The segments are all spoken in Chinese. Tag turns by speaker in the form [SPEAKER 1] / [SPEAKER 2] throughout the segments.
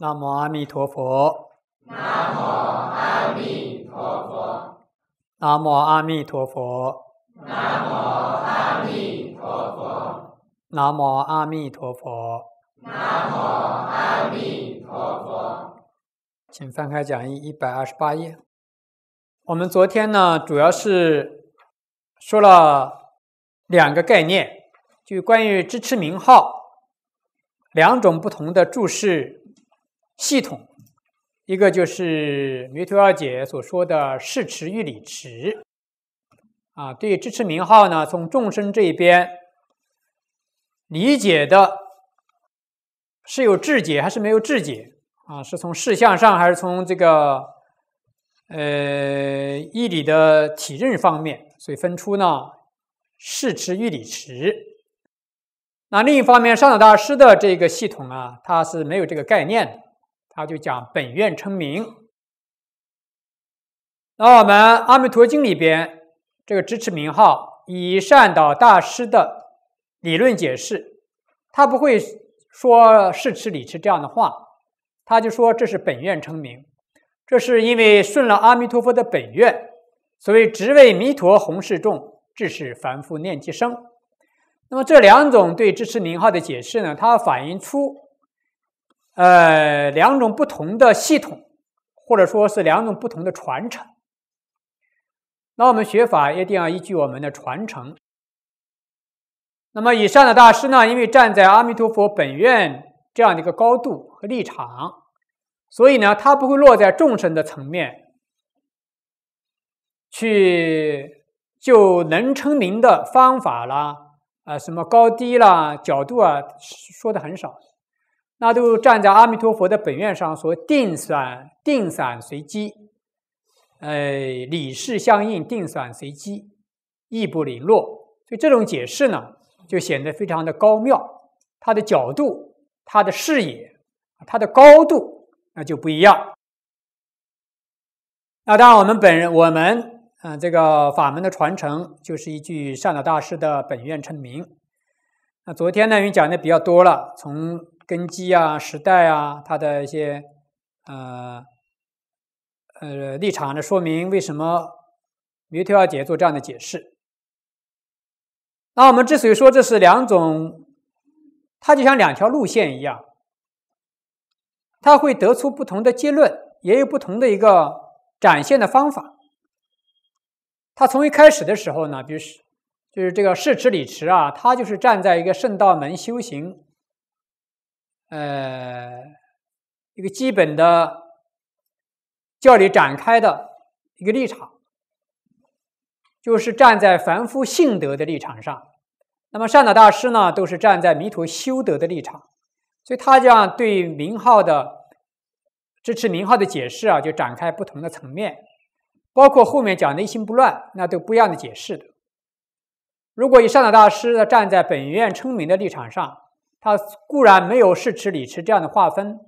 [SPEAKER 1] 南无阿弥陀佛，
[SPEAKER 2] 南无阿弥陀佛，
[SPEAKER 1] 南无阿弥陀佛，
[SPEAKER 2] 南无阿弥陀佛，
[SPEAKER 1] 南无阿弥陀佛。
[SPEAKER 2] 南无阿弥陀佛。
[SPEAKER 1] 请翻开讲义一百二十八页。我们昨天呢，主要是说了两个概念，就关于支持名号两种不同的注释系统，一个就是弥陀二姐所说的事持与理持。啊，对支持名号呢，从众生这一边理解的是有智解还是没有智解？啊，是从事项上还是从这个呃义理的体认方面，所以分出呢事持与理持。那另一方面，上岛大师的这个系统啊，它是没有这个概念的，他就讲本愿称名。那我们《阿弥陀经》里边这个支持名号，以善导大师的理论解释，他不会说是持理持这样的话。他就说：“这是本愿称名，这是因为顺了阿弥陀佛的本愿，所以只为弥陀弘誓众，致使凡夫念即生。那么这两种对支持名号的解释呢，它反映出呃两种不同的系统，或者说是两种不同的传承。那我们学法一定要依据我们的传承。那么以上的大师呢，因为站在阿弥陀佛本愿。”这样的一个高度和立场，所以呢，他不会落在众生的层面去就能称名的方法啦，啊，什么高低啦、角度啊，说的很少，那都站在阿弥陀佛的本愿上，说定散定散随机，呃，理事相应，定散随机，亦不零落，所以这种解释呢，就显得非常的高妙，它的角度。它的视野，它的高度，那就不一样。那当然，我们本人，我们，嗯，这个法门的传承，就是依据善导大师的本愿称名。那昨天呢，因为讲的比较多了，从根基啊、时代啊，它的一些，呃，呃立场的说明，为什么弥陀要解做这样的解释？那我们之所以说这是两种。它就像两条路线一样，它会得出不同的结论，也有不同的一个展现的方法。它从一开始的时候呢，比如就是这个世持理持啊，它就是站在一个圣道门修行，呃，一个基本的教理展开的一个立场，就是站在凡夫性德的立场上。那么善导大师呢，都是站在弥陀修德的立场，所以他这样对名号的支持名号的解释啊，就展开不同的层面，包括后面讲的一心不乱，那都不一样的解释的。如果以善导大师呢站在本愿称名的立场上，他固然没有事持理持这样的划分，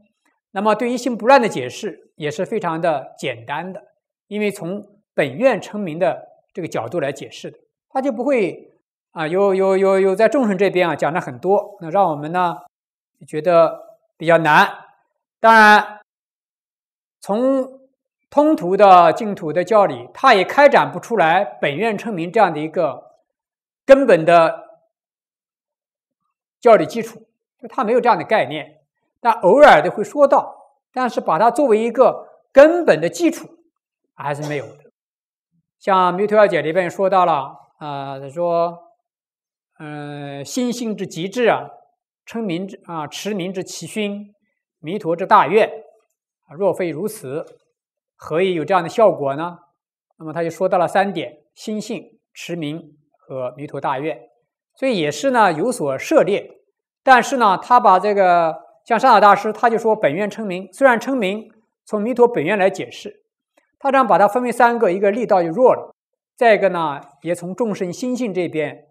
[SPEAKER 1] 那么对一心不乱的解释也是非常的简单的，因为从本愿称名的这个角度来解释的，他就不会。啊，有有有有，在众生这边啊讲了很多，那让我们呢觉得比较难。当然，从通途的净土的教理，它也开展不出来本愿称名这样的一个根本的教理基础，就它没有这样的概念。但偶尔的会说到，但是把它作为一个根本的基础，还是没有的。像《弥陀要解》里边说到了啊，他说。嗯，心性之极致啊，称名之啊，持名之奇勋，弥陀之大愿。若非如此，何以有这样的效果呢？那么他就说到了三点：心性、持名和弥陀大愿。所以也是呢有所涉猎，但是呢，他把这个像上海大师，他就说本愿称名，虽然称名，从弥陀本愿来解释，他这样把它分为三个，一个力道就弱了，再一个呢，也从众生心性这边。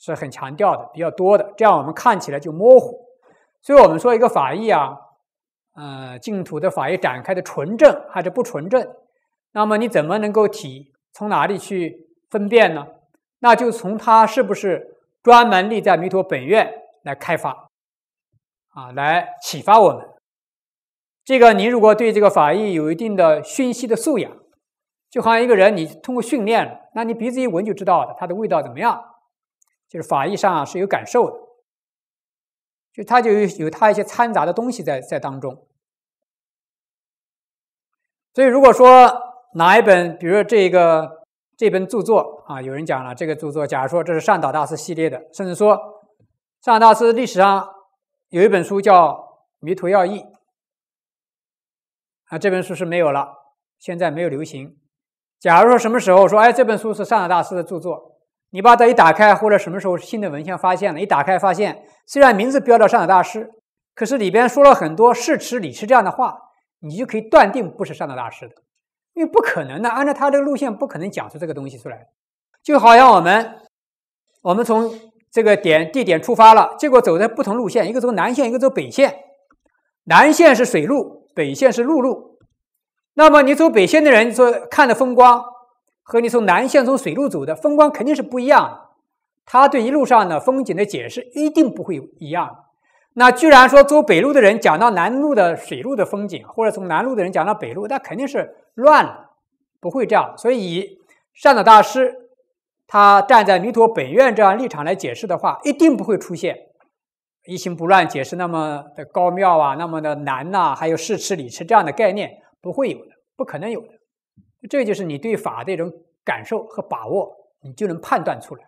[SPEAKER 1] 是很强调的，比较多的，这样我们看起来就模糊。所以，我们说一个法义啊，呃，净土的法义展开的纯正还是不纯正，那么你怎么能够体从哪里去分辨呢？那就从他是不是专门立在弥陀本愿来开发，啊，来启发我们。这个你如果对这个法义有一定的熏习的素养，就好像一个人你通过训练，那你鼻子一闻就知道的，它的味道怎么样，就是法义上是有感受的，就它就有有它一些掺杂的东西在在当中。所以如果说哪一本，比如说这个这本著作啊，有人讲了这个著作，假如说这是善导大师系列的，甚至说善导大师历史上有一本书叫《弥陀要义》。啊，这本书是没有了，现在没有流行。假如说什么时候说，哎，这本书是上海大师的著作，你把它一打开，或者什么时候新的文献发现了，一打开发现，虽然名字标到上海大师，可是里边说了很多世持理持这样的话，你就可以断定不是上海大师的，因为不可能的，按照他这个路线，不可能讲出这个东西出来。就好像我们，我们从这个点地点出发了，结果走在不同路线，一个走南线，一个走北线，南线是水路。北线是陆路，那么你走北线的人说看的风光，和你从南线从水路走的风光肯定是不一样的。他对一路上的风景的解释一定不会一样。那居然说走北路的人讲到南路的水路的风景，或者从南路的人讲到北路，那肯定是乱了，不会这样。所以善导大师他站在弥陀本愿这样立场来解释的话，一定不会出现。一心不乱解释那么的高妙啊，那么的难呐，还有事吃理吃这样的概念不会有的，不可能有的。这就是你对法的一种感受和把握，你就能判断出来。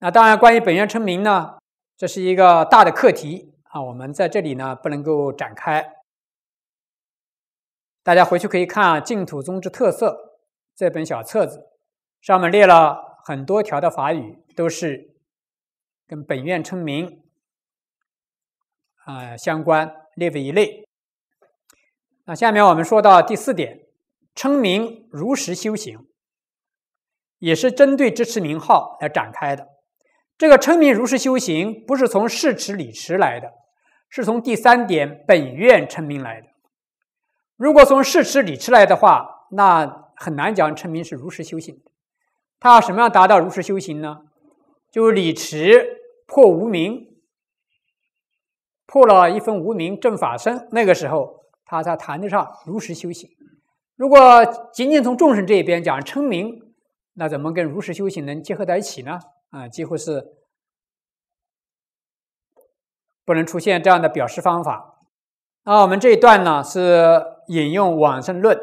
[SPEAKER 1] 那当然，关于本愿称名呢，这是一个大的课题啊，我们在这里呢不能够展开。大家回去可以看《净土宗之特色》这本小册子，上面列了很多条的法语，都是。跟本愿称名啊相关，列为一类。那下面我们说到第四点，称名如实修行，也是针对支持名号来展开的。这个称名如实修行，不是从事持理持来的，是从第三点本愿称名来的。如果从事持理持来的话，那很难讲称名是如实修行的。他什么样达到如实修行呢？就是理持破无明，破了一分无明正法身，那个时候他才谈得上如实修行。如果仅仅从众生这一边讲称名，那怎么跟如实修行能结合在一起呢？啊，几乎是不能出现这样的表示方法。那我们这一段呢是引用往生论，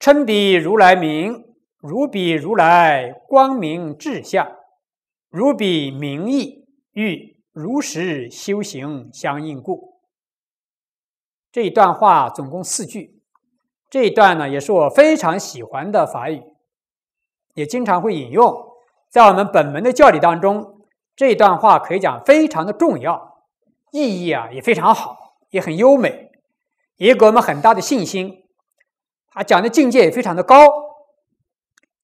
[SPEAKER 1] 称彼如来名，如彼如来光明智相。如彼名义，与如实修行相应故。这一段话总共四句，这一段呢也是我非常喜欢的法语，也经常会引用。在我们本门的教理当中，这一段话可以讲非常的重要，意义啊也非常好，也很优美，也给我们很大的信心。他讲的境界也非常的高。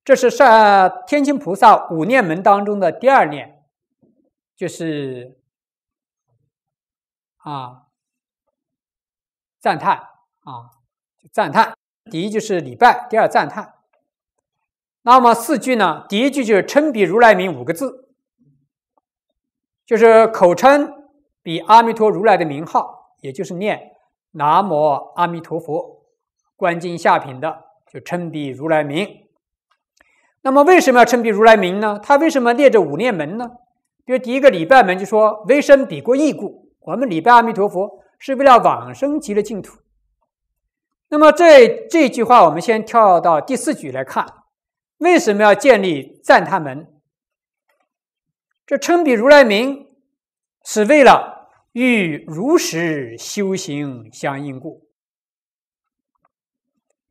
[SPEAKER 1] 这是上天亲菩萨五念门当中的第二念，就是啊赞叹啊赞叹。第一就是礼拜，第二赞叹。那么四句呢？第一句就是称彼如来名五个字，就是口称比阿弥陀如来的名号，也就是念南无阿弥陀佛。观经下品的就称彼如来名。那么为什么要称彼如来名呢？他为什么列着五念门呢？比如第一个礼拜门就说：“微生彼国异故。”我们礼拜阿弥陀佛是为了往生极乐净土。那么这这句话，我们先跳到第四句来看，为什么要建立赞叹门？这称彼如来名是为了与如实修行相应故。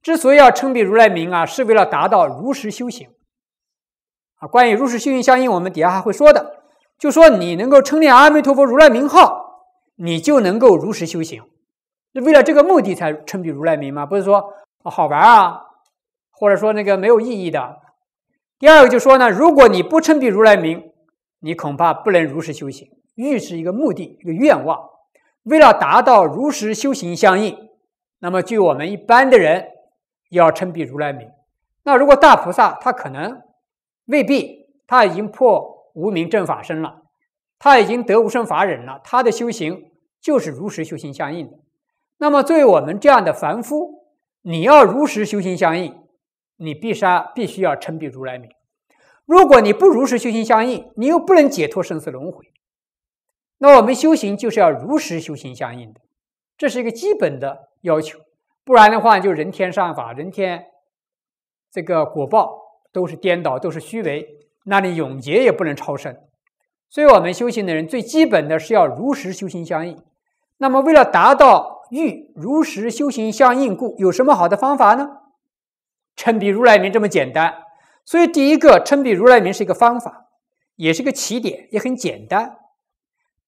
[SPEAKER 1] 之所以要称彼如来名啊，是为了达到如实修行。啊，关于如实修行相应，我们底下还会说的，就说你能够称念阿弥陀佛如来名号，你就能够如实修行。是为了这个目的才称彼如来名吗？不是说好玩啊，或者说那个没有意义的。第二个就说呢，如果你不称彼如来名，你恐怕不能如实修行。欲是一个目的，一个愿望，为了达到如实修行相应，那么据我们一般的人要称彼如来名。那如果大菩萨他可能。未必，他已经破无名正法身了，他已经得无生法忍了，他的修行就是如实修行相应的。那么，作为我们这样的凡夫，你要如实修行相应，你必杀必须要称彼如来名。如果你不如实修行相应，你又不能解脱生死轮回。那我们修行就是要如实修行相应的，这是一个基本的要求。不然的话，就人天上法，人天这个果报都是颠倒，都是虚伪，那你永劫也不能超生。所以，我们修行的人最基本的是要如实修行相应。那么，为了达到欲如实修行相应故，有什么好的方法呢？称彼如来名这么简单。所以，第一个称彼如来名是一个方法，也是个起点，也很简单。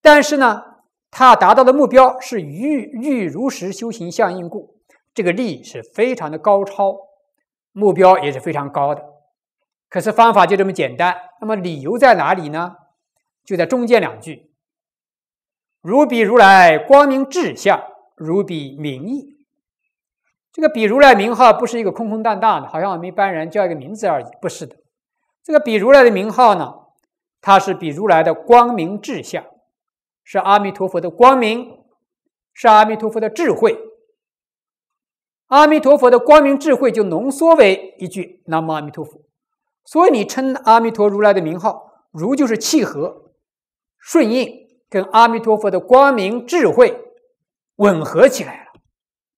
[SPEAKER 1] 但是呢，它达到的目标是欲欲如实修行相应故，这个力是非常的高超，目标也是非常高的。可是方法就这么简单，那么理由在哪里呢？就在中间两句：“如彼如来光明智相，如彼名义。”这个“彼如来”名号不是一个空空荡荡的，好像我们一般人叫一个名字而已，不是的。这个“彼如来”的名号呢，它是彼如来的光明智相，是阿弥陀佛的光明，是阿弥陀佛的智慧。阿弥陀佛的光明智慧就浓缩为一句“南无阿弥陀佛”。所以你称阿弥陀如来的名号，如就是契合。顺应跟阿弥陀佛的光明智慧吻合起来了，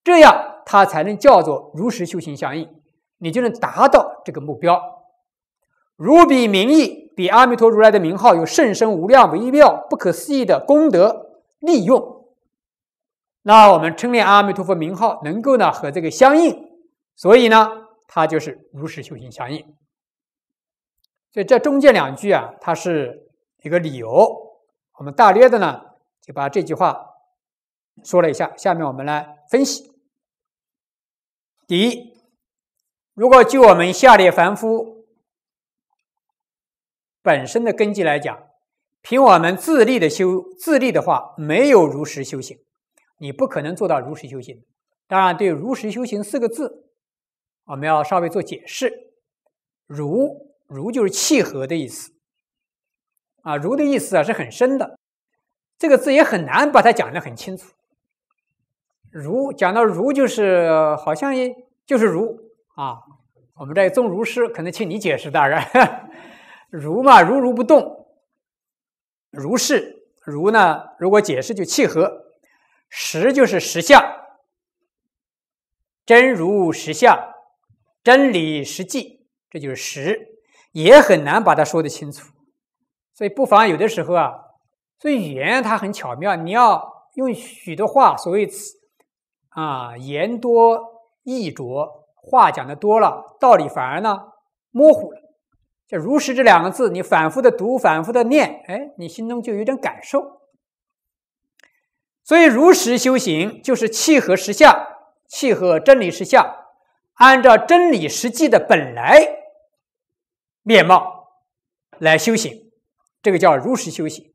[SPEAKER 1] 这样它才能叫做如实修行相应，你就能达到这个目标。如彼名义，比阿弥陀如来的名号有甚深无量微妙不可思议的功德利用，那我们称念阿弥陀佛名号能够呢和这个相应，所以呢它就是如实修行相应。所以这中间两句啊，它是一个理由。我们大略的呢，就把这句话说了一下。下面我们来分析。第一，如果就我们下列凡夫本身的根基来讲，凭我们自立的修自立的话，没有如实修行，你不可能做到如实修行。当然，对“如实修行”四个字，我们要稍微做解释。如如就是契合的意思。啊，如的意思啊是很深的，这个字也很难把它讲得很清楚。如讲到如，就是好像就是如啊，我们这宗如师可能请你解释，大人。如嘛，如如不动，如是如呢？如果解释就契合，实就是实相，真如实相，真理实际，这就是实，也很难把它说得清楚。所以不妨有的时候啊，所以语言它很巧妙，你要用许多话，所谓词啊，言多意浊，话讲的多了，道理反而呢模糊了。就如实这两个字，你反复的读，反复的念，哎，你心中就有点感受。所以如实修行就是契合实相，契合真理实相，按照真理实际的本来面貌来修行。这个叫如实修行，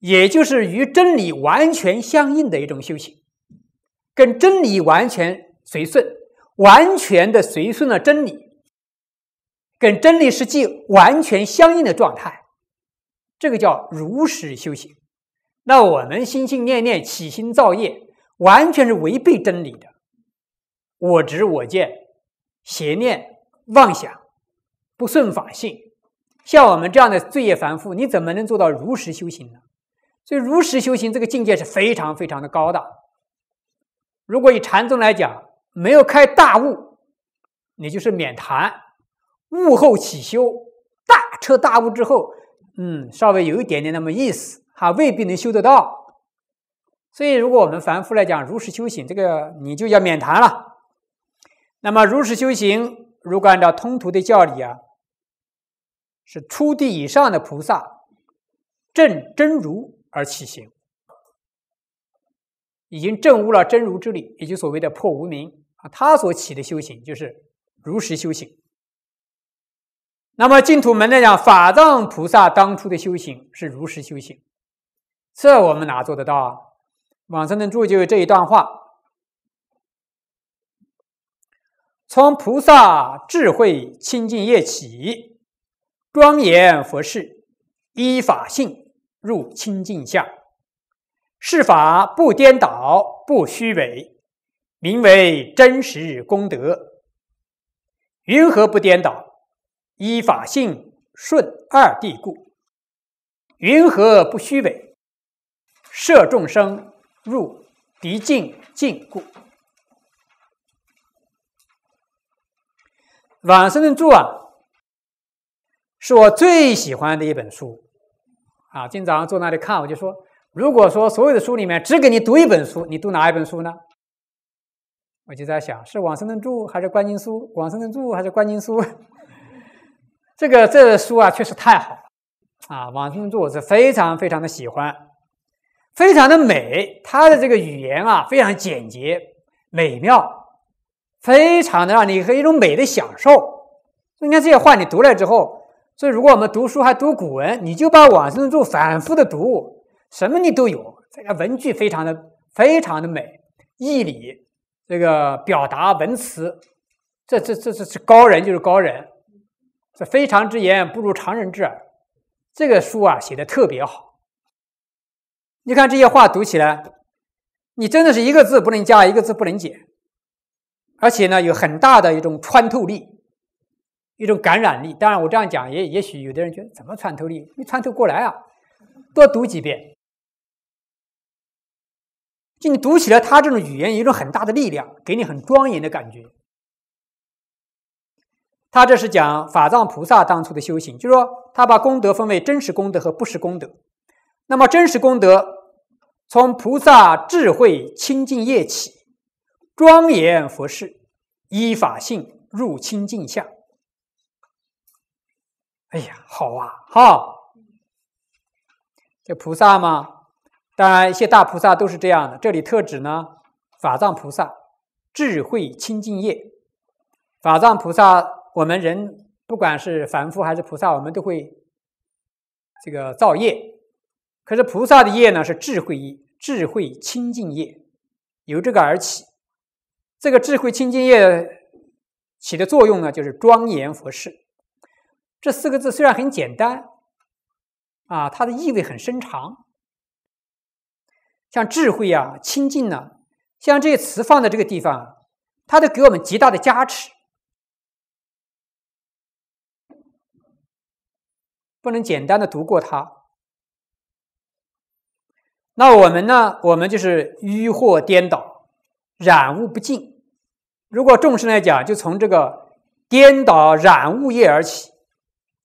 [SPEAKER 1] 也就是与真理完全相应的一种修行，跟真理完全随顺，完全的随顺了真理，跟真理实际完全相应的状态，这个叫如实修行。那我们心心念念起心造业，完全是违背真理的，我执我见、邪念妄想，不顺法性。像我们这样的罪业繁复，你怎么能做到如实修行呢？所以，如实修行这个境界是非常非常的高的。如果以禅宗来讲，没有开大悟，你就是免谈；悟后起修，大彻大悟之后，嗯，稍微有一点点那么意思，还未必能修得到。所以，如果我们凡夫来讲，如实修行，这个你就要免谈了。那么，如实修行，如果按照通途的教理啊。是初地以上的菩萨证真如而起行，已经证悟了真如之理，也就所谓的破无明啊。他所起的修行就是如实修行。那么净土门来讲，法藏菩萨当初的修行是如实修行，这我们哪做得到啊？往生能注就有这一段话：从菩萨智慧清净业起。庄严佛事，依法性入清净相，是法不颠倒，不虚伪，名为真实功德。云何不颠倒？依法性顺二谛故。云何不虚伪？摄众生入敌境禁锢。往生论著啊，是我最喜欢的一本书啊。今早上坐那里看，我就说，如果说所有的书里面只给你读一本书，你读哪一本书呢？我就在想，是往生论著还是观经书？往生论著还是观经书？这个这书啊，确实太好了啊！往生论著我是非常非常的喜欢，非常的美，它的这个语言啊，非常简洁美妙。非常的让你和一种美的享受。你看这些话你读了之后，所以如果我们读书还读古文，你就把往生咒反复的读，什么你都有。这个文句非常的非常的美，义理这个表达文辞，这这这这是高人就是高人，这非常之言不如常人之耳。这个书啊写的特别好。你看这些话读起来，你真的是一个字不能加，一个字不能减。而且呢，有很大的一种穿透力，一种感染力。当然，我这样讲也也许有的人觉得怎么穿透力？没穿透过来啊！多读几遍，就你读起来，他这种语言有一种很大的力量，给你很庄严的感觉。他这是讲法藏菩萨当初的修行，就是说他把功德分为真实功德和不实功德。那么真实功德，从菩萨智慧清净业起。庄严佛事，依法性入清净相。哎呀，好啊，哈！这菩萨嘛，当然一些大菩萨都是这样的。这里特指呢，法藏菩萨智慧清净业。法藏菩萨，我们人不管是凡夫还是菩萨，我们都会这个造业。可是菩萨的业呢，是智慧业，智慧清净业，由这个而起。这个智慧清净业起的作用呢，就是庄严佛事。这四个字虽然很简单，啊，它的意味很深长。像智慧啊、清净呢，像这些词放在这个地方，它都给我们极大的加持，不能简单的读过它。那我们呢？我们就是迂惑颠倒，染污不净。如果众生来讲，就从这个颠倒染物业而起，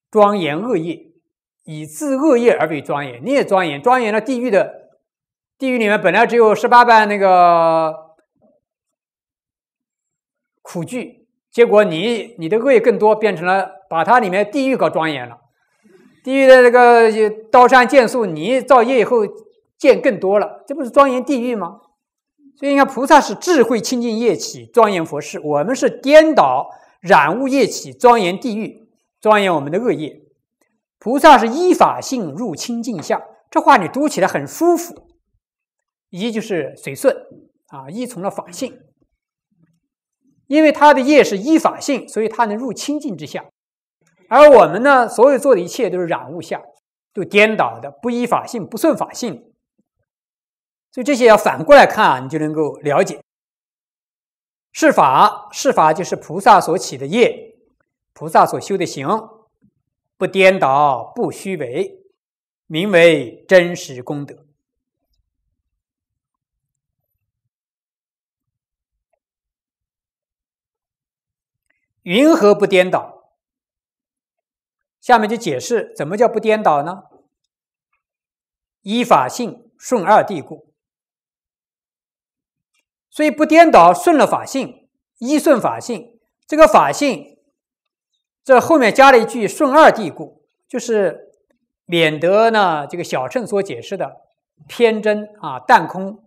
[SPEAKER 1] 庄严恶业，以自恶业而为庄严。你也庄严，庄严了地狱的，地狱里面本来只有十八般那个苦具，结果你你的恶业更多，变成了把它里面地狱搞庄严了。地狱的这个刀山剑树，你造业以后见更多了，这不是庄严地狱吗？所以你看，菩萨是智慧清净业起庄严佛事，我们是颠倒染污业起庄严地狱，庄严我们的恶业。菩萨是依法性入清净相，这话你读起来很舒服。依就是随顺啊，依从了法性，因为他的业是依法性，所以他能入清净之相。而我们呢，所有做的一切都是染物相，都颠倒的，不依法性，不顺法性。所以这些要反过来看啊，你就能够了解。是法，是法就是菩萨所起的业，菩萨所修的行，不颠倒，不虚伪，名为真实功德。云何不颠倒？下面就解释怎么叫不颠倒呢？依法性顺二谛故。所以不颠倒，顺了法性，依顺法性。这个法性，这后面加了一句“顺二谛故”，就是免得呢这个小乘所解释的偏真啊、淡空、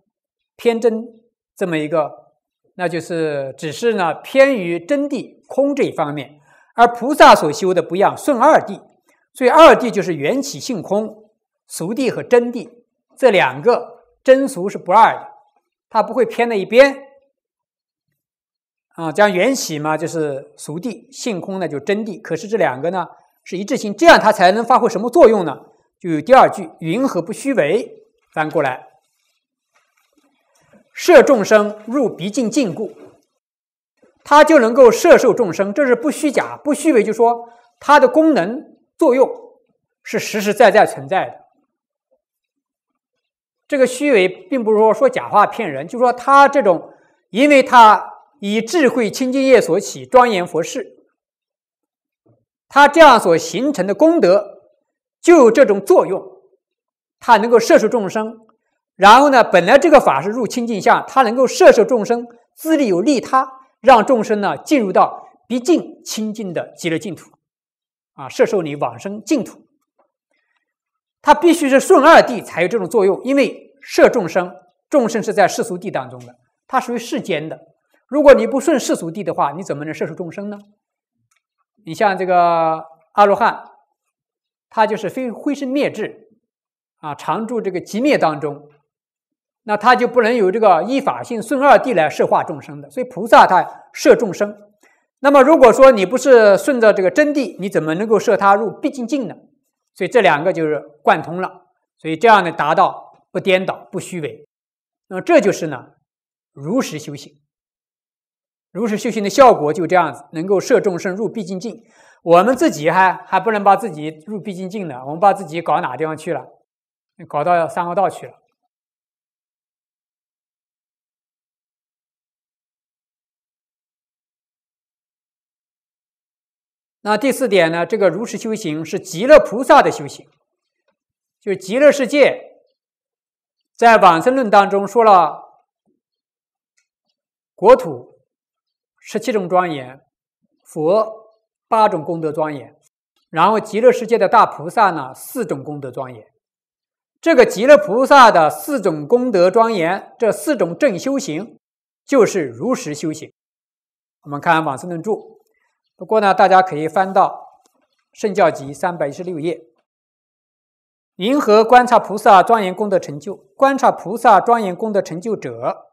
[SPEAKER 1] 偏真这么一个，那就是只是呢偏于真谛空这一方面。而菩萨所修的不一样，顺二谛，所以二谛就是缘起性空、俗谛和真谛这两个真俗是不二的。它不会偏在一边，啊，讲缘起嘛，就是俗谛；性空呢，就真谛。可是这两个呢是一致性，这样它才能发挥什么作用呢？就有第二句“云何不虚伪”翻过来，摄众生入鼻境禁故，它就能够摄受众生，这是不虚假、不虚伪，就说它的功能作用是实实在在存在的。这个虚伪，并不是说说假话骗人，就说他这种，因为他以智慧清净业所起，庄严佛事，他这样所形成的功德，就有这种作用，他能够摄受众生。然后呢，本来这个法是入清净相，它能够摄受众生，自利有利他，让众生呢进入到毕竟清净的极乐净土，啊，摄受你往生净土。它必须是顺二谛才有这种作用，因为摄众生，众生是在世俗谛当中的，它属于世间的。如果你不顺世俗谛的话，你怎么能摄受众生呢？你像这个阿罗汉，他就是非灰身灭智，啊，常住这个极灭当中。那他就不能有这个依法性顺二谛来摄化众生的，所以菩萨他摄众生。那么如果说你不是顺着这个真谛，你怎么能够摄他入毕竟境呢？所以这两个就是贯通了，所以这样呢达到不颠倒、不虚伪。那么这就是呢如实修行，如实修行的效果就这样子，能够摄众生入毕竟境。我们自己还还不能把自己入毕竟境呢，我们把自己搞哪地方去了？搞到三恶道去了。那第四点呢？这个如实修行是极乐菩萨的修行，就极乐世界，在往生论当中说了，国土十七种庄严，佛八种功德庄严，然后极乐世界的大菩萨呢四种功德庄严。这个极乐菩萨的四种功德庄严，这四种正修行，就是如实修行。我们看往生论注。不过呢，大家可以翻到《圣教集》三百一十六页。银河观察菩萨庄严功德成就，观察菩萨庄严功德成就者，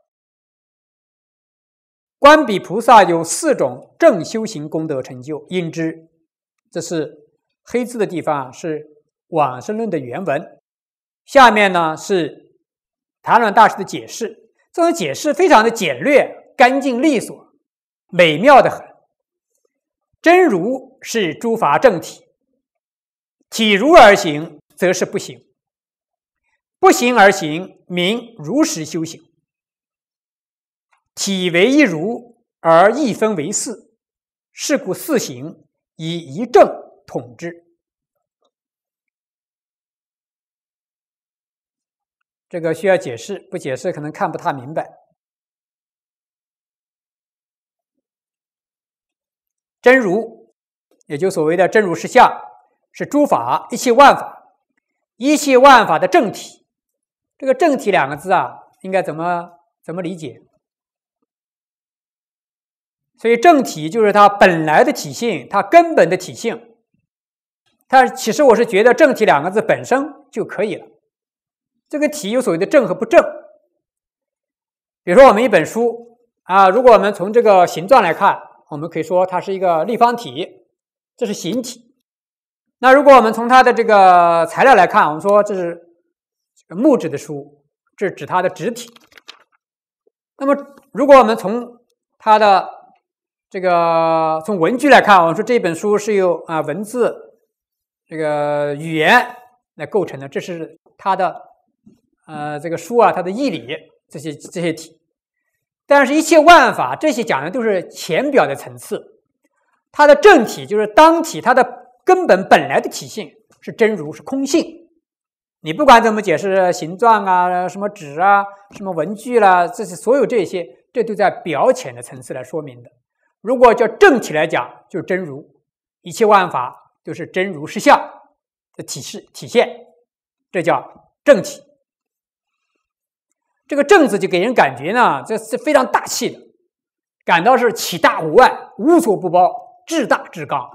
[SPEAKER 1] 观比菩萨有四种正修行功德成就，应知。这是黑字的地方是往生论的原文，下面呢是谭鸾大师的解释。这种解释非常的简略、干净利索、美妙的很。真如是诸法正体，体如而行，则是不行；不行而行，名如实修行。体为一如，而一分为四，是故四行以一正统之。这个需要解释，不解释可能看不太明白。真如，也就所谓的真如实相，是诸法一切万法，一切万法的正体。这个“正体”两个字啊，应该怎么怎么理解？所以正体就是它本来的体性，它根本的体性。它其实我是觉得“正体”两个字本身就可以了。这个体有所谓的正和不正。比如说我们一本书啊，如果我们从这个形状来看。我们可以说它是一个立方体，这是形体。那如果我们从它的这个材料来看，我们说这是木质的书，这是指它的纸体。那么如果我们从它的这个从文具来看，我们说这本书是由啊文字这个语言来构成的，这是它的呃这个书啊它的义理这些这些体。但是，一切万法这些讲的都是浅表的层次，它的正体就是当体，它的根本本来的体性是真如，是空性。你不管怎么解释形状啊，什么纸啊，什么文具啦，这些所有这些，这都在表浅的层次来说明的。如果叫正体来讲，就是真如，一切万法就是真如实相的体示体现，这叫正体。这个“正”字就给人感觉呢，这是非常大气的，感到是体大无外，无所不包，至大至刚。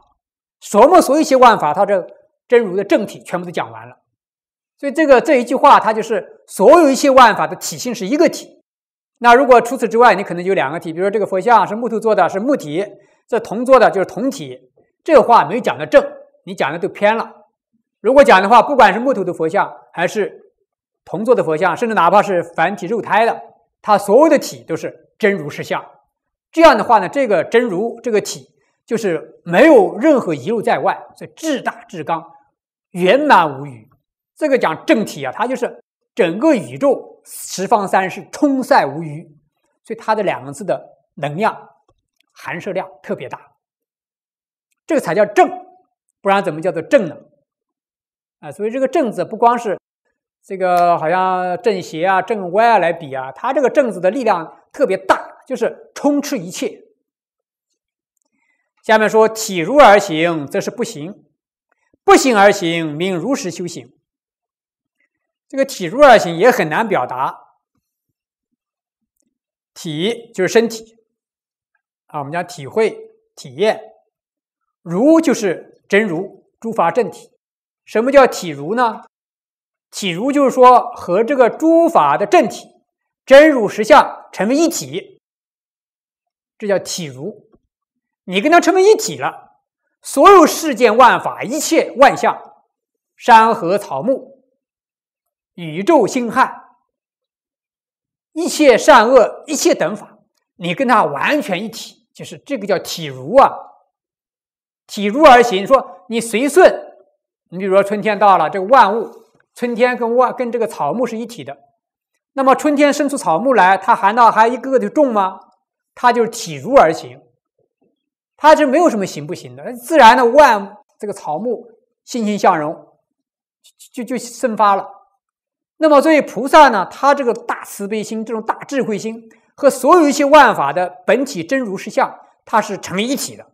[SPEAKER 1] 所么所有一切万法，它这真如的正体全部都讲完了。所以这个这一句话，它就是所有一切万法的体性是一个体。那如果除此之外，你可能有两个体，比如说这个佛像是木头做的，是木体；这铜做的就是铜体。这个话没讲的正，你讲的都偏了。如果讲的话，不管是木头的佛像还是同坐的佛像，甚至哪怕是凡体肉胎的，它所有的体都是真如实相。这样的话呢，这个真如这个体就是没有任何遗漏在外，所以至大至刚，圆满无余。这个讲正体啊，它就是整个宇宙十方三世充塞无余，所以它的两个字的能量含摄量特别大。这个才叫正，不然怎么叫做正呢？啊，所以这个正字不光是这个好像正邪啊、正歪啊来比啊，它这个正字的力量特别大，就是充斥一切。下面说体如而行，则是不行；不行而行，名如实修行。这个体如而行也很难表达。体就是身体啊，我们讲体会、体验；如就是真如，诸法正体。什么叫体如呢？体如就是说和这个诸法的正体真如实相成为一体，这叫体如。你跟它成为一体了，所有世间万法、一切万象、山河草木、宇宙星汉、一切善恶、一切等法，你跟它完全一体，就是这个叫体如啊。体如而行，说你随顺。你比如说，春天到了，这个万物，春天跟万跟这个草木是一体的。那么春天生出草木来，它含到还一个个的种吗？它就是体如而行，它就没有什么行不行的，自然的万这个草木欣欣向荣，就就生发了。那么作为菩萨呢，他这个大慈悲心、这种大智慧心和所有一些万法的本体真如实相，它是成为一体的，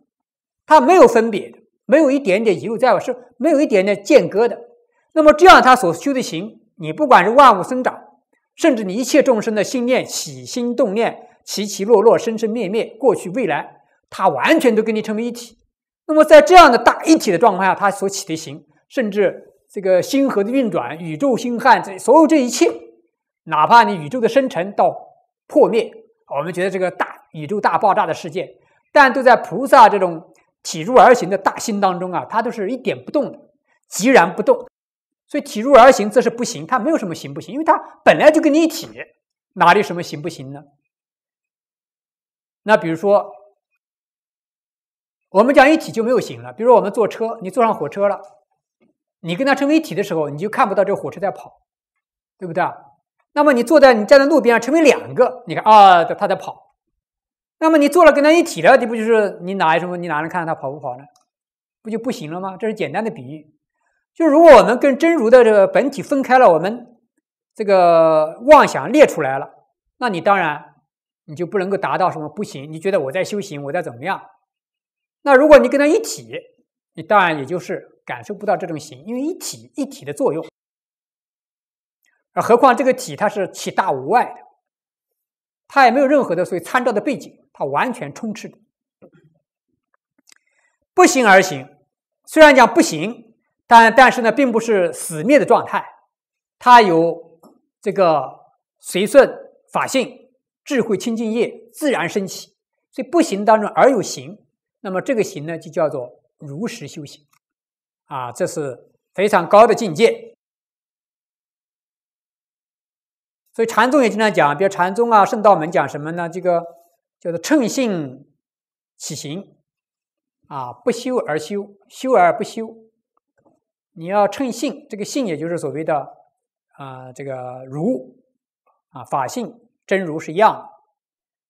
[SPEAKER 1] 它没有分别的。没有一点点遗漏在外，是没有一点点间隔的。那么这样，他所修的行，你不管是万物生长，甚至你一切众生的心念起心动念，起起落落，生生灭灭，过去未来，他完全都跟你成为一体。那么在这样的大一体的状况下，他所起的行，甚至这个星河的运转，宇宙星汉这所有这一切，哪怕你宇宙的生成到破灭，我们觉得这个大宇宙大爆炸的事件，但都在菩萨这种。体入而行的大心当中啊，它都是一点不动的，寂然不动。所以体入而行，这是不行，它没有什么行不行，因为它本来就跟你一体，哪里什么行不行呢？那比如说，我们讲一体就没有行了。比如说我们坐车，你坐上火车了，你跟它成为一体的时候，你就看不到这火车在跑，对不对啊？那么你坐在你站在路边上，成为两个，你看啊，它在跑。那么你做了跟它一体了，你不就是你哪什么？你哪能看到它跑不跑呢？不就不行了吗？这是简单的比喻。就如果我们跟真如的这个本体分开了，我们这个妄想列出来了，那你当然你就不能够达到什么不行。你觉得我在修行，我在怎么样？那如果你跟他一体，你当然也就是感受不到这种行，因为一体一体的作用。而何况这个体它是体大无外的，它也没有任何的所以参照的背景。它完全充斥的，不行而行。虽然讲不行，但但是呢，并不是死灭的状态，它有这个随顺法性、智慧清净业自然升起。所以不行当中而有行，那么这个行呢，就叫做如实修行啊，这是非常高的境界。所以禅宗也经常讲，比如禅宗啊、圣道门讲什么呢？这个。叫做趁性起行，啊，不修而修，修而不修。你要称性，这个性也就是所谓的啊，这个如啊，法性真如是一样。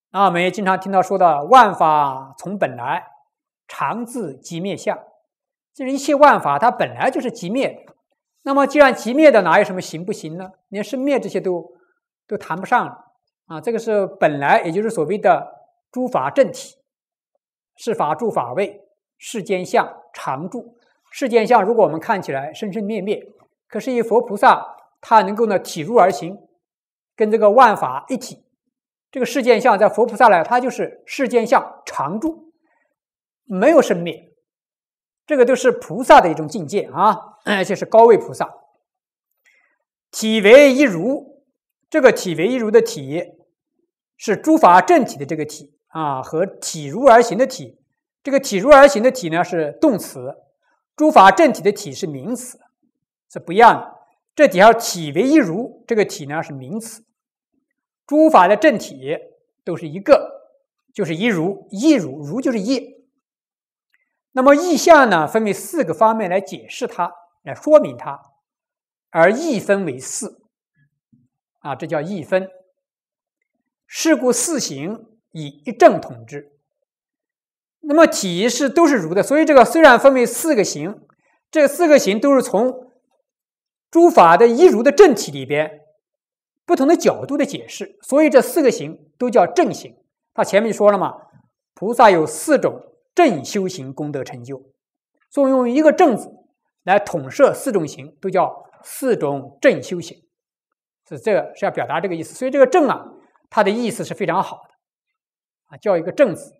[SPEAKER 1] 那我们也经常听到说的，万法从本来，常自即灭相。就是一切万法它本来就是即灭的。那么既然即灭的，哪有什么行不行呢？连生灭这些都都谈不上了啊。这个是本来，也就是所谓的。诸法正体，是法住法位，世间相常住。世间相，如果我们看起来生生灭灭，可是以佛菩萨他能够呢体入而行，跟这个万法一体。这个世间相在佛菩萨来，它就是世间相常住，没有生灭。这个都是菩萨的一种境界啊，而且是高位菩萨。体为一如，这个体为一如的体，是诸法正体的这个体。啊，和体如而行的体，这个体如而行的体呢是动词，诸法正体的体是名词，是不一样的。这底下体为一如，这个体呢是名词，诸法的正体都是一个，就是一如，一如，如就是一。那么意象呢，分为四个方面来解释它，来说明它，而一分为四，啊，这叫一分。是故四行以一正统之。那么体是都是如的，所以这个虽然分为四个行，这四个行都是从诸法的一如的正体里边不同的角度的解释，所以这四个行都叫正行。他前面说了嘛，菩萨有四种。正修行功德成就，所以用一个“正”字来统摄四种行，都叫四种正修行，是这个是要表达这个意思。所以这个“正”啊，它的意思是非常好的啊，叫一个“正”字。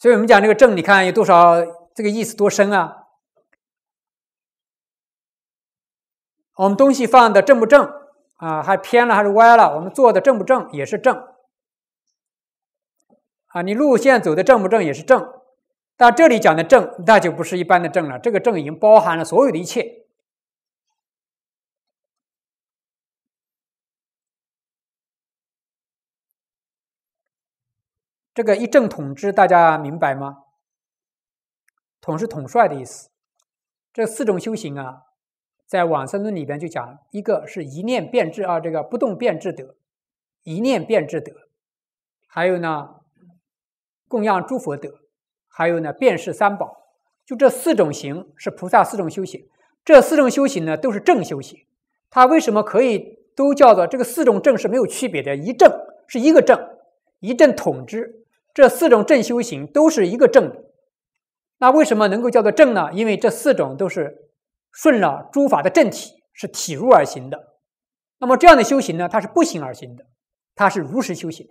[SPEAKER 1] 所以我们讲这个“正”，你看有多少这个意思多深啊？我们东西放的正不正啊？还偏了还是歪了？我们做的正不正也是正。啊，你路线走的正不正也是正，但这里讲的正，那就不是一般的正了。这个正已经包含了所有的一切。这个一正统之，大家明白吗？统是统帅的意思。这四种修行啊，在往生论里边就讲，一个是一念变智啊，这个不动变智德，一念变智德，还有呢。供养诸佛德，还有呢，辨识三宝，就这四种行是菩萨四种修行。这四种修行呢，都是正修行。它为什么可以都叫做这个四种正是没有区别的？一正是一个正，一正统之。这四种正修行都是一个正。那为什么能够叫做正呢？因为这四种都是顺了诸法的正体，是体入而行的。那么这样的修行呢，它是不行而行的，它是如实修行。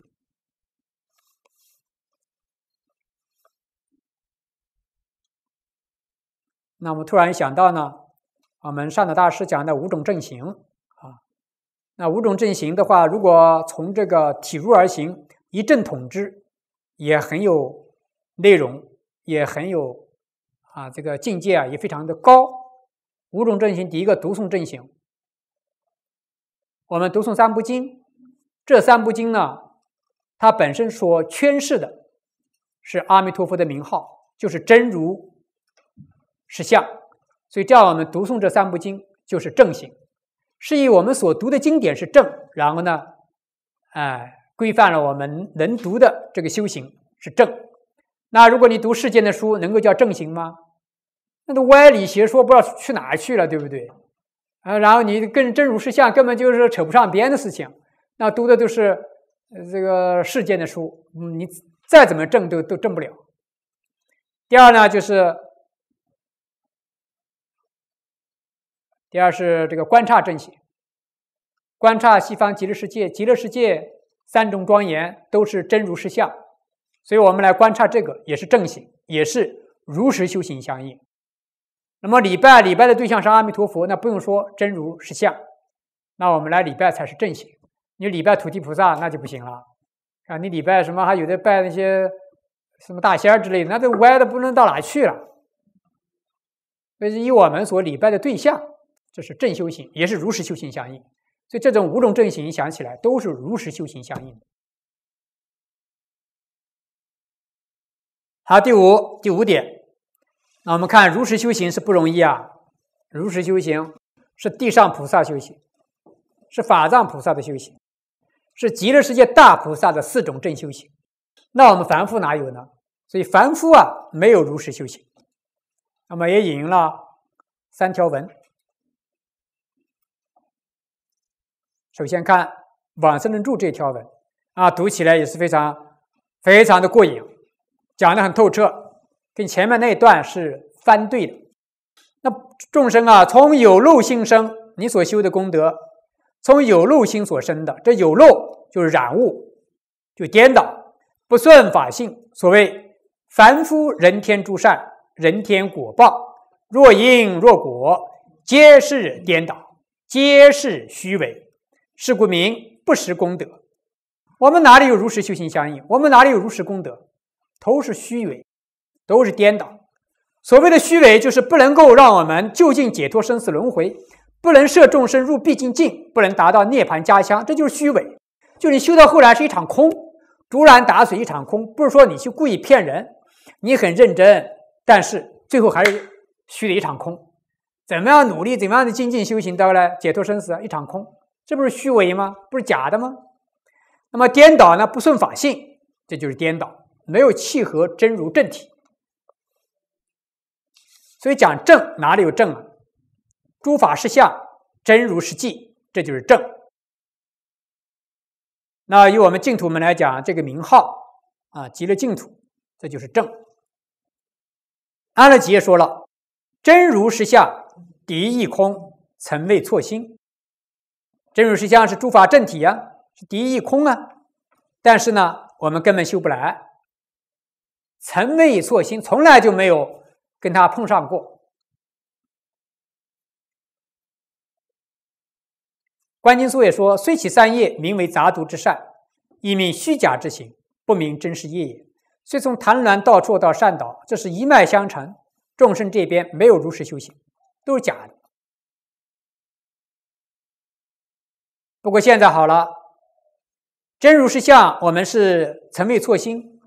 [SPEAKER 1] 那么突然想到呢，我们上的大师讲的五种正行啊，那五种正行的话，如果从这个体入而行，一正统之，也很有内容，也很有啊，这个境界啊，也非常的高。五种正行，第一个读诵正行，我们读诵三部经，这三部经呢，它本身所诠释的是阿弥陀佛的名号，就是真如。是相，所以这样我们读诵这三部经就是正行，是以我们所读的经典是正，然后呢，哎，规范了我们能读的这个修行是正。那如果你读世间的书，能够叫正行吗？那都歪理邪说，不知道去哪去了，对不对？啊，然后你跟真如实相根本就是扯不上边的事情，那读的都是这个世间的书，你再怎么正都都正不了。第二呢，就是。第二是这个观察正行，观察西方极乐世界，极乐世界三种庄严都是真如实相，所以我们来观察这个也是正行，也是如实修行相应。那么礼拜礼拜的对象是阿弥陀佛，那不用说真如实相，那我们来礼拜才是正行。你礼拜土地菩萨那就不行了啊！你礼拜什么？还有的拜那些什么大仙之类的，那都歪的不能到哪去了。所以以我们所礼拜的对象。这是正修行，也是如实修行相应，所以这种五种正行想起来都是如实修行相应的。好，第五第五点，那我们看如实修行是不容易啊，如实修行是地上菩萨修行，是法藏菩萨的修行，是极乐世界大菩萨的四种正修行。那我们凡夫哪有呢？所以凡夫啊没有如实修行。那么也引用了三条文。首先看《往生论注》这条文啊，读起来也是非常非常的过瘾，讲的很透彻，跟前面那一段是翻对的。那众生啊，从有漏心生，你所修的功德，从有漏心所生的，这有漏就是染物，就颠倒，不顺法性。所谓凡夫人天诸善，人天果报，若因若果，皆是颠倒，皆是虚伪。是故名不识功德。我们哪里有如实修行相应？我们哪里有如实功德？都是虚伪，都是颠倒。所谓的虚伪，就是不能够让我们就近解脱生死轮回，不能摄众生入毕竟境，不能达到涅槃家乡，这就是虚伪。就你修到后来是一场空，竹篮打水一场空，不是说你去故意骗人，你很认真，但是最后还是虚的一场空。怎么样努力，怎么样的精进修行，到了解脱生死一场空，这不是虚伪吗？不是假的吗？那么颠倒呢？不顺法性，这就是颠倒，没有契合真如正体。所以讲正哪里有正啊？诸法是相，真如实际，这就是正。那以我们净土门来讲，这个名号啊，极乐净土，这就是正。安乐集也说了，真如实相，敌意空，曾未错心。真如实相是诸法正体呀，是第一空啊。但是呢，我们根本修不来，曾未错心，从来就没有跟他碰上过。观经书也说：“虽起三业，名为杂毒之善，亦名虚假之行，不明真实业也。虽从谭鸾到处到善导，这是一脉相承。众生这边没有如实修行，都是假的。不过现在好了，真如实相，我们是曾未错心。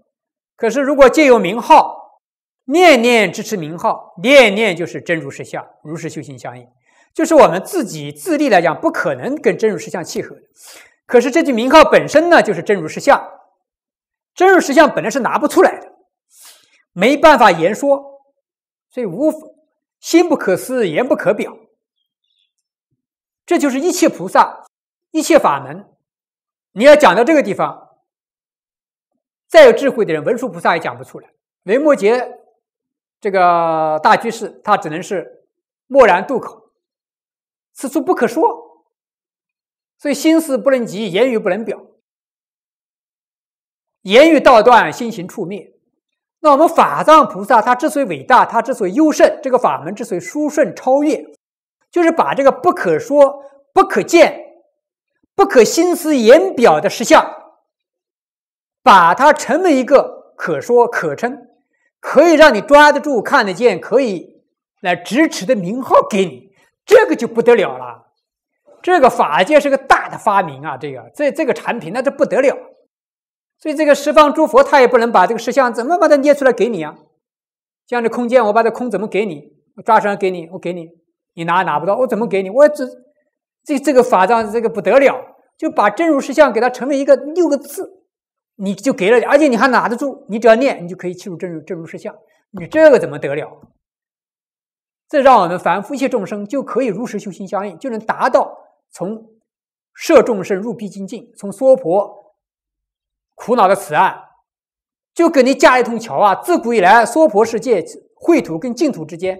[SPEAKER 1] 可是如果借有名号，念念支持名号，念念就是真如实相，如实修行相应。”就是我们自己自立来讲，不可能跟真如实相契合的。可是这句名号本身呢，就是真如实相。真如实相本来是拿不出来的，没办法言说，所以无心不可思，言不可表。这就是一切菩萨、一切法门。你要讲到这个地方，再有智慧的人，文殊菩萨也讲不出来。维摩诘这个大居士，他只能是默然渡口。此处不可说，所以心思不能及，言语不能表。言语道断，心行处灭。那我们法藏菩萨他之所以伟大，他之所以优胜，这个法门之所以殊胜超越，就是把这个不可说、不可见、不可心思言表的实相，把它成为一个可说可称、可以让你抓得住、看得见、可以来支持的名号给你。这个就不得了了，这个法界是个大的发明啊！这个这这个产品那就不得了，所以这个十方诸佛他也不能把这个实相怎么把它捏出来给你啊？像这空间，我把这空怎么给你？我抓出来给你，我给你，你拿拿不到，我怎么给你？我只这这个法藏这个不得了，就把真如实相给它成为一个六个字，你就给了，而且你还拿得住，你只要念，你就可以进入真如真如实相，你这个怎么得了？这让我们凡夫一切众生就可以如实修行相应，就能达到从摄众生入毕竟境，从娑婆苦恼的此岸，就给你架一通桥啊！自古以来，娑婆世界秽土跟净土之间，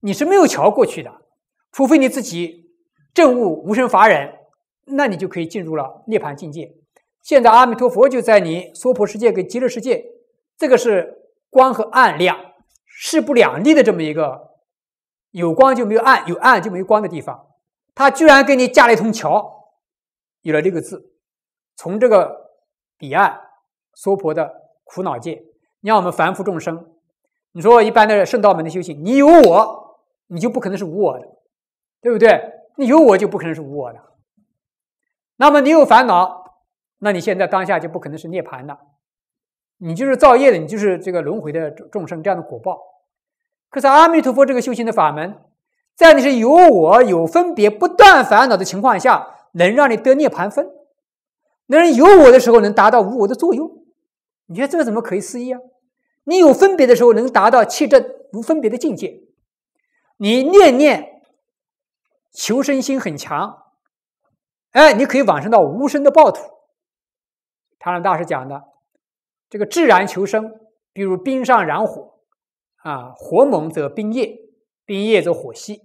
[SPEAKER 1] 你是没有桥过去的，除非你自己证悟无生法忍，那你就可以进入了涅槃境界。现在阿弥陀佛就在你娑婆世界跟极乐世界，这个是光和暗两势不两立的这么一个。有光就没有暗，有暗就没有光的地方，他居然给你架了一通桥，有了六个字，从这个彼岸娑婆的苦恼界，你让我们凡夫众生，你说一般的圣道门的修行，你有我，你就不可能是无我的，对不对？你有我就不可能是无我的。那么你有烦恼，那你现在当下就不可能是涅槃的，你就是造业的，你就是这个轮回的众生这样的果报。可是阿弥陀佛这个修行的法门，在你是有我有分别不断烦恼的情况下，能让你得涅盘分，能有我的时候能达到无我的作用，你觉得这个怎么可以思议啊？你有分别的时候能达到气正无分别的境界，你念念求生心很强，哎，你可以往生到无生的暴徒。唐人大师讲的这个自然求生，比如冰上燃火。啊，火猛则冰液，冰液则火熄，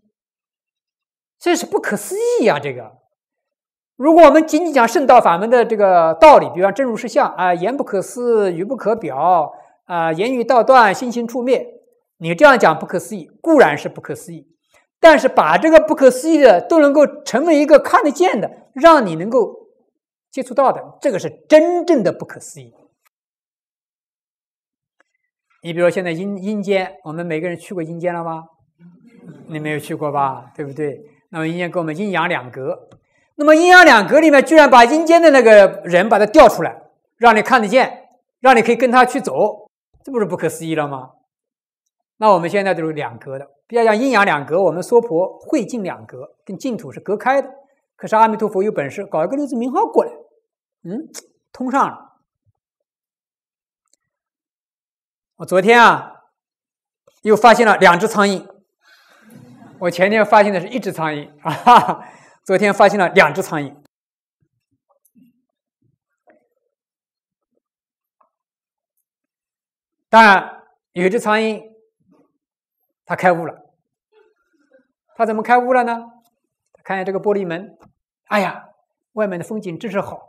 [SPEAKER 1] 这是不可思议呀！这个，如果我们仅仅讲圣道法门的这个道理，比方真如实相啊，言不可思，语不可表啊，言语道断，心行处灭，你这样讲不可思议，固然是不可思议，但是把这个不可思议的都能够成为一个看得见的，让你能够接触到的，这个是真正的不可思议。你比如说现在阴阴间，我们每个人去过阴间了吗？你没有去过吧？对不对？那么阴间给我们阴阳两隔。那么阴阳两隔里面，居然把阴间的那个人把他调出来，让你看得见，让你可以跟他去走，这不是不可思议了吗？那我们现在就是两隔的，比较讲阴阳两隔，我们娑婆慧净两隔，跟净土是隔开的。可是阿弥陀佛有本事，搞一个六字名号过来，嗯，通上了。我昨天啊，又发现了两只苍蝇。我前天发现的是一只苍蝇啊，昨天发现了两只苍蝇。当然，有一只苍蝇，他开悟了。他怎么开悟了呢？看见这个玻璃门，哎呀，外面的风景真是好，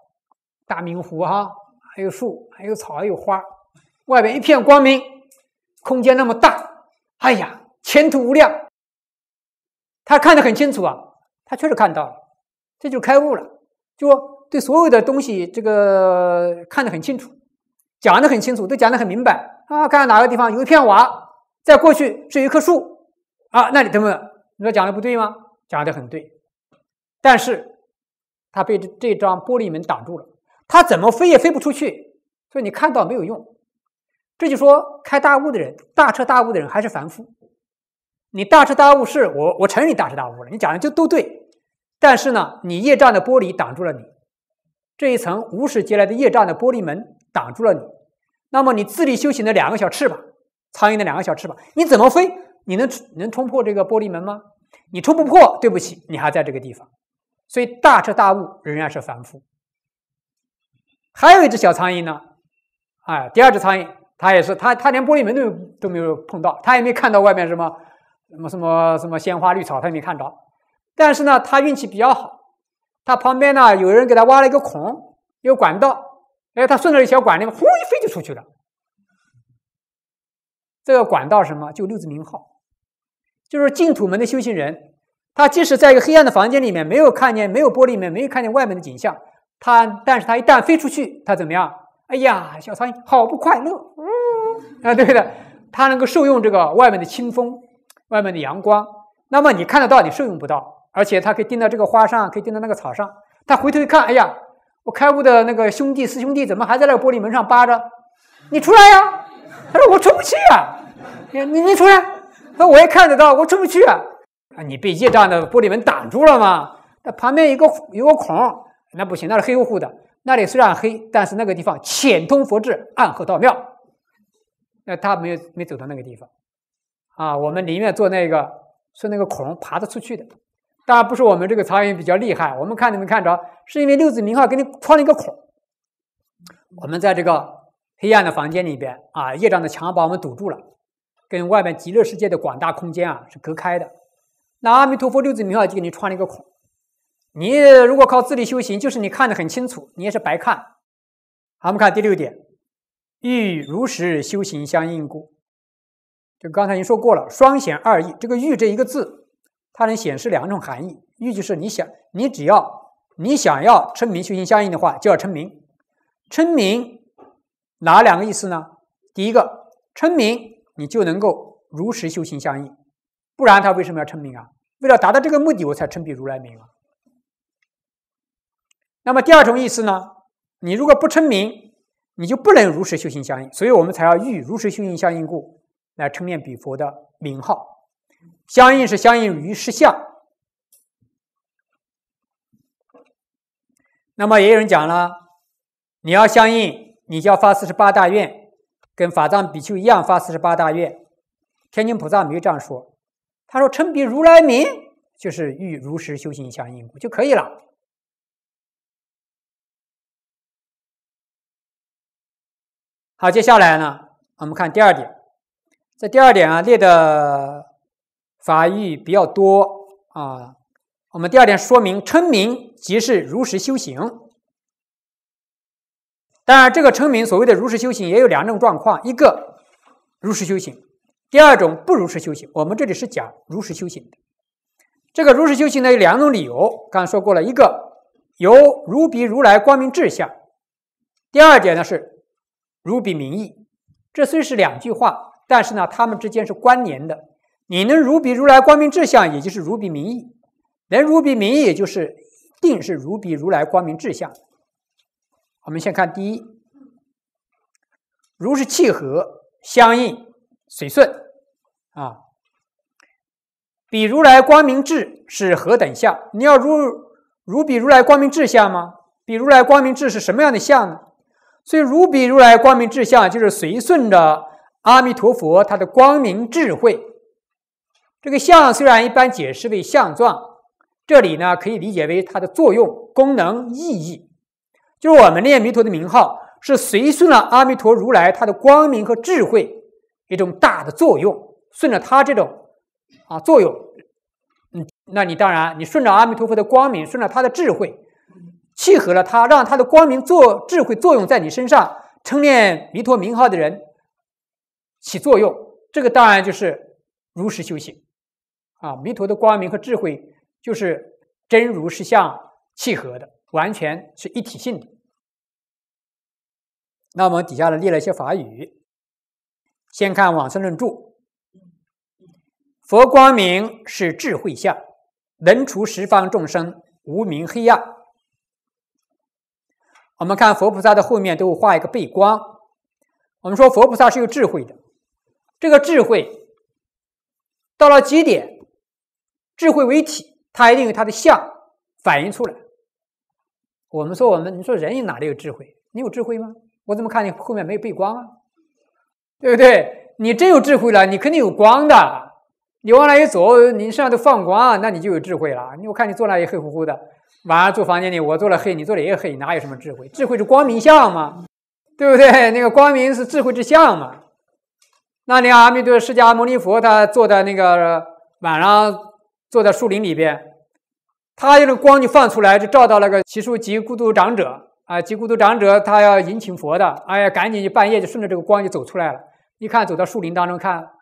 [SPEAKER 1] 大明湖哈，还有树，还有草，还有花，外面一片光明，空间那么大，哎呀，前途无量。他看得很清楚啊，他确实看到了，这就开悟了，就对所有的东西这个看得很清楚，讲得很清楚，都讲得很明白啊。看哪个地方有一片瓦，在过去是一棵树啊，那你等等？你说讲的不对吗？讲的很对，但是他被这这张玻璃门挡住了，他怎么飞也飞不出去，所以你看到没有用。这就说开大悟的人，大彻大悟的人还是凡夫。你大彻大悟是我，我承认你大彻大悟了，你讲的就都对，但是呢，你业障的玻璃挡住了你，这一层无始劫来的业障的玻璃门挡住了你，那么你自力修行的两个小翅膀，苍蝇的两个小翅膀，你怎么飞？你能能冲破这个玻璃门吗？你冲不破，对不起，你还在这个地方，所以大彻大悟仍然是凡夫。还有一只小苍蝇呢，哎，第二只苍蝇，它也是，它它连玻璃门都都没有碰到，它也没看到外面什么。什么什么什么鲜花绿草，它也没看着，但是呢，它运气比较好，它旁边呢有人给它挖了一个孔，有管道，哎，它顺着一小管里面，呼一飞就出去了。这个管道什么？就六字名号，就是净土门的修行人，他即使在一个黑暗的房间里面，没有看见，没有玻璃门，没有看见外面的景象，他，但是他一旦飞出去，他怎么样？哎呀，小苍蝇好不快乐，啊，对的，他能够受用这个外面的清风。外面的阳光，那么你看得到，你受用不到，而且它可以钉到这个花上，可以钉到那个草上。他回头一看，哎呀，我开悟的那个兄弟师兄弟怎么还在那个玻璃门上扒着？你出来呀！他说我出不去啊！你你你出来！那我也看得到，我出不去啊！你被业障的玻璃门挡住了吗？那旁边有个有个孔，那不行，那是黑乎乎的。那里虽然黑，但是那个地方浅通佛智，暗合道妙。那他没有没走到那个地方。啊，我们宁愿做那个是那个孔爬得出去的，当然不是我们这个苍蝇比较厉害。我们看你们看着，是因为六字名号给你穿了一个孔。我们在这个黑暗的房间里边啊，业障的墙把我们堵住了，跟外面极乐世界的广大空间啊是隔开的。那阿弥陀佛六字名号就给你穿了一个孔。你如果靠自力修行，就是你看得很清楚，你也是白看。好，我们看第六点，欲如实修行相应故。就刚才已经说过了，双显二义。这个“欲”这一个字，它能显示两种含义。欲就是你想，你只要你想要称名修行相应的话，就要称名。称名哪两个意思呢？第一个，称名你就能够如实修行相应，不然他为什么要称名啊？为了达到这个目的，我才称彼如来名啊。那么第二种意思呢？你如果不称名，你就不能如实修行相应，所以我们才要欲如实修行相应故。来称念彼佛的名号，相应是相应于实相。那么也有人讲了，你要相应，你就要发四十八大愿，跟法藏比丘一样发四十八大愿。天津菩萨没有这样说，他说称彼如来名，就是欲如实修行相应就可以了。好，接下来呢，我们看第二点。这第二点啊，列的法义比较多啊。我们第二点说明称名即是如实修行。当然，这个称名所谓的如实修行也有两种状况：一个如实修行，第二种不如实修行。我们这里是讲如实修行的。这个如实修行呢有两种理由，刚才说过了，一个由如比如来光明志向；第二点呢是如比名义。这虽是两句话。但是呢，它们之间是关联的。你能如比如来光明志向，也就是如比名义。能如彼名义，也就是定是如彼如来光明志向。我们先看第一，如是契合相应随顺啊。比如来光明智是何等相？你要如如比如来光明智相吗？比如来光明智是什么样的相呢？所以如比如来光明智相，就是随顺着阿弥陀佛他的光明智慧。这个相虽然一般解释为相状，这里呢可以理解为它的作用、功能、意义。就是我们念弥陀的名号，是随顺了阿弥陀如来他的光明和智慧一种大的作用，顺着他这种。啊，作用，嗯，那你当然，你顺着阿弥陀佛的光明，顺着他的智慧，契合了他，让他的光明作智慧作用在你身上，称念弥陀名号的人起作用，这个当然就是如实修行啊。弥陀的光明和智慧就是真如实相契合的，完全是一体性的。那我们底下呢列了一些法语，先看往生论注。佛光明是智慧相，能除十方众生无明黑暗。我们看佛菩萨的后面都画一个背光。我们说佛菩萨是有智慧的，这个智慧到了极点，智慧为体，它一定有它的相反映出来。我们说我们，你说人哪里有智慧？你有智慧吗？我怎么看你后面没有背光啊？对不对？你真有智慧了，你肯定有光的。你往那一走，你身上都放光，那你就有智慧了。你我看你坐那也黑乎乎的，晚上坐房间里，我坐了黑，你坐的也黑，哪有什么智慧？智慧是光明相嘛，对不对？那个光明是智慧之相嘛。那你阿弥陀释迦牟尼佛，他坐在那个晚上坐在树林里边，他这个光就放出来，就照到那个奇树及孤独长者啊，及孤独长者他要迎请佛的，哎呀，赶紧就半夜就顺着这个光就走出来了。一看走到树林当中看。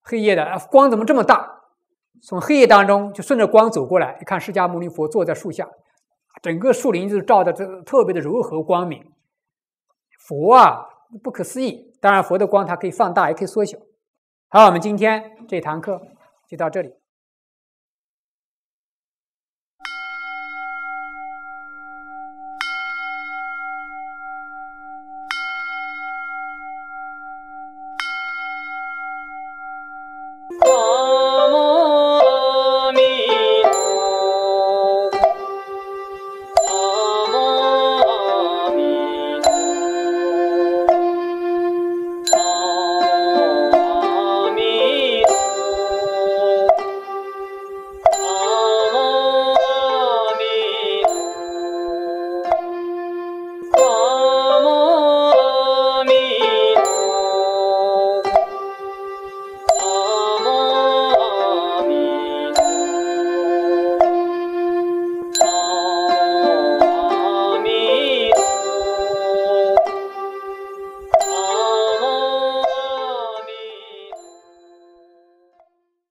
[SPEAKER 1] 黑夜的光怎么这么大？从黑夜当中就顺着光走过来，一看释迦牟尼佛坐在树下，整个树林就照的这特别的柔和光明。佛啊，不可思议！当然，佛的光它可以放大，也可以缩小。好，我们今天这堂课就到这里。